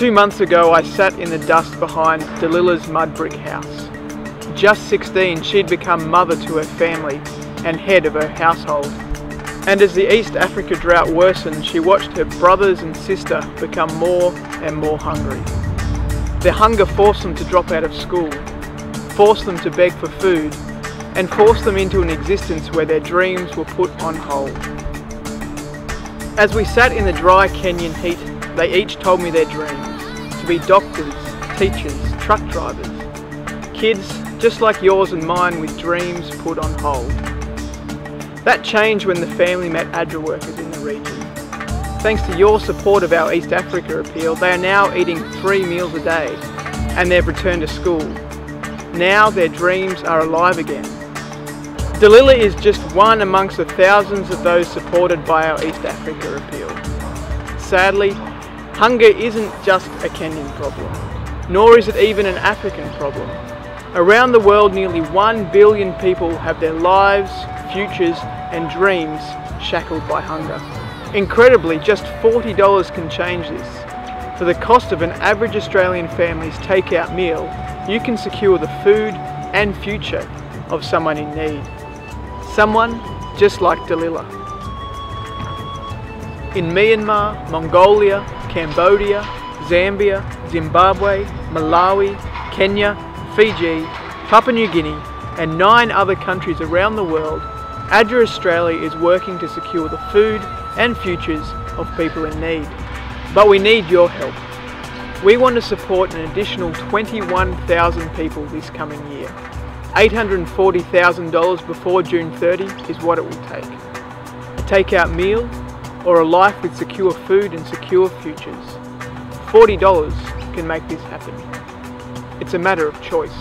Two months ago I sat in the dust behind Dalila's mud brick house. Just 16 she'd become mother to her family and head of her household. And as the East Africa drought worsened she watched her brothers and sister become more and more hungry. Their hunger forced them to drop out of school, forced them to beg for food and forced them into an existence where their dreams were put on hold. As we sat in the dry Kenyan heat, they each told me their dreams, be doctors, teachers, truck drivers, kids just like yours and mine with dreams put on hold. That changed when the family met ADRA workers in the region. Thanks to your support of our East Africa appeal, they are now eating three meals a day and they've returned to school. Now their dreams are alive again Dalila is just one amongst the thousands of those supported by our East Africa appeal. Sadly, hunger isn't just a Kenyan problem, nor is it even an African problem. Around the world, nearly 1 billion people have their lives, futures and dreams shackled by hunger. Incredibly, just $40 can change this. For the cost of an average Australian family's takeout meal, you can secure the food and future of someone in need. Someone just like Dalila. In Myanmar, Mongolia, Cambodia, Zambia, Zimbabwe, Malawi, Kenya, Fiji, Papua New Guinea and nine other countries around the world, ADRA Australia is working to secure the food and futures of people in need. But we need your help. We want to support an additional 21,000 people this coming year. $840,000 before June 30 is what it will take. A takeout meal or a life with secure food and secure futures. $40 can make this happen. It's a matter of choice.